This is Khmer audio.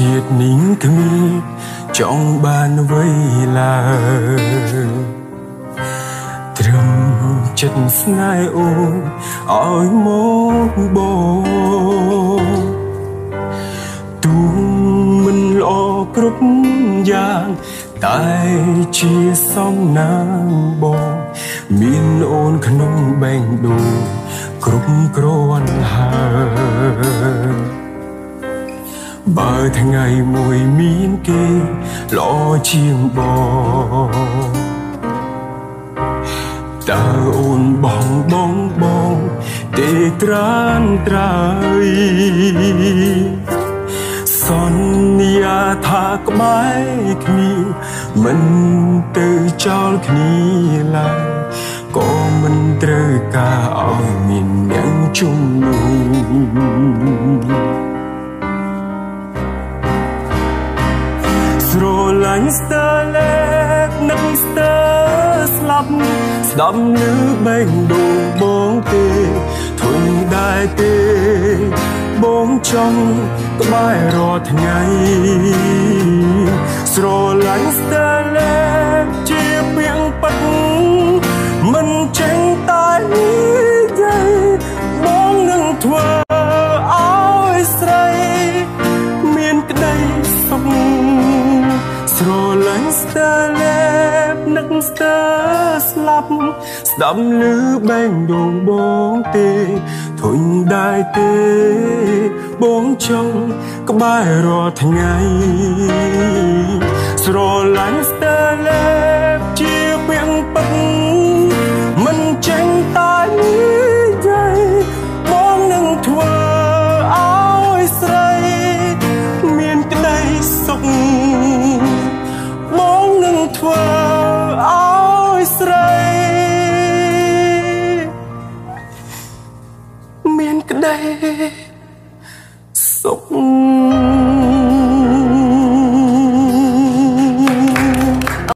ជាតិនេះគ្មានចង់បានអ្វីឡើយត្រឹមចិត្តស្នេហ៍អូនឲ្យមកបងទូមិនល្អគ្រប់យ៉ាងតែជាសំណាងបងមានអូនក្នុងបែងដូងគ្រប់គ្រាន់ហើយ បើថ្ងៃមួយមានគេល្អជាងបងតើអូនបងបងបងទេត្រានត្រៃសន្យាថាក្បែរគ្នាមិនទៅចោលគ្នាឡើយក៏មិនត្រូវការឲ្យមានអ្នកជំនួស្រឡាញ់ស្ទើលេកនឹងស្ទើស្លាប់ស្ដាប់ឮបែងដូងបងទេធុញដែរទេបងចង់ក្បែររាល់ថ្ងៃ ស្រលាញ់ស្ទើលេបនឹកស្ទើស្លាប់ស្ដាប់ឮបែងដងបងទេធុញដែរទេបងចង់ក្បែររាល់ថ្ងៃស្រលាញ់ស្ទើលេប មានក្តីសុខ